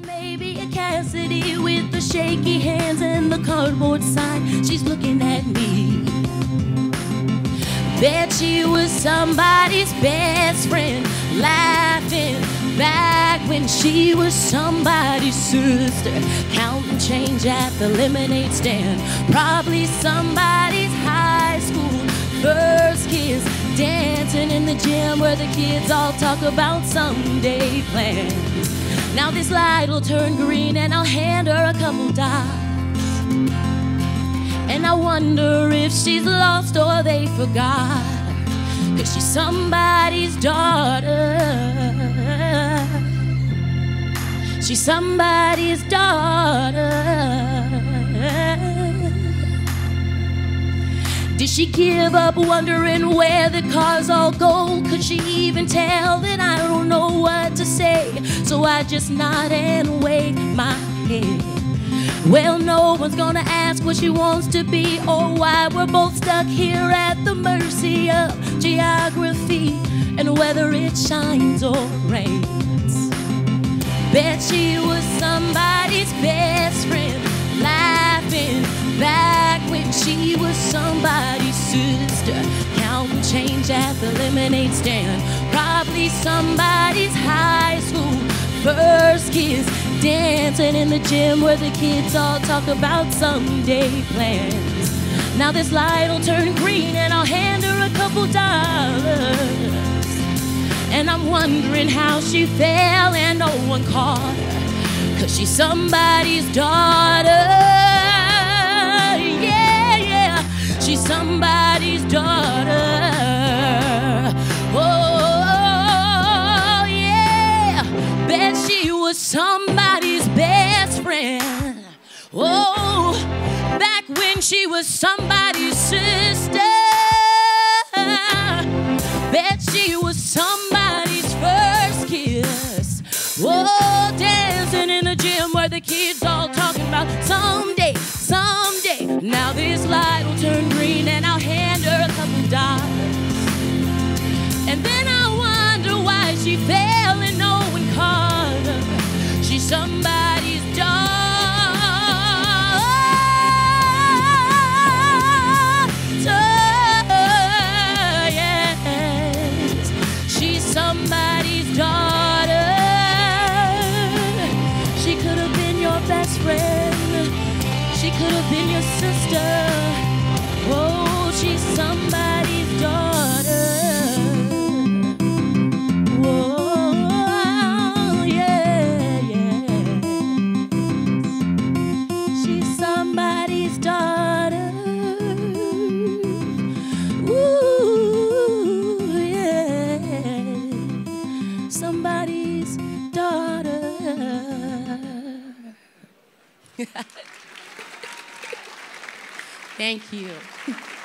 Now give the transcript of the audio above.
Maybe a Cassidy with the shaky hands and the cardboard sign. She's looking at me. Bet she was somebody's best friend, laughing back when she was somebody's sister, counting change at the lemonade stand. Probably somebody's high school first kiss, dancing in the gym where the kids all talk about someday plans. Now this light will turn green and I'll hand her a couple dollars. And I wonder if she's lost or they forgot. Cause she's somebody's daughter. She's somebody's daughter. Did she give up wondering where the cars all go? Could she even tell that I don't know what to say? So I just nod and wave my head. Well, no one's gonna ask what she wants to be or why we're both stuck here at the mercy of geography and whether it shines or rains. Bet she was somebody's best friend, she was somebody's sister, counting change at the lemonade stand. Probably somebody's high school first kiss, dancing in the gym where the kids all talk about someday plans. Now this light'll turn green and I'll hand her a couple dollars. And I'm wondering how she fell and no one caught her. Cause she's somebody's daughter. She's somebody's daughter. Oh, yeah. Bet she was somebody's best friend. Oh, back when she was somebody's sister. Bet she was somebody's first kiss. Oh, dancing in the gym where the kids all talking about someday, someday. Now this light And then I wonder why she fell. She's somebody's daughter. Yes, she's somebody's daughter. She could have been your best friend. She could have been your sister. Thank you.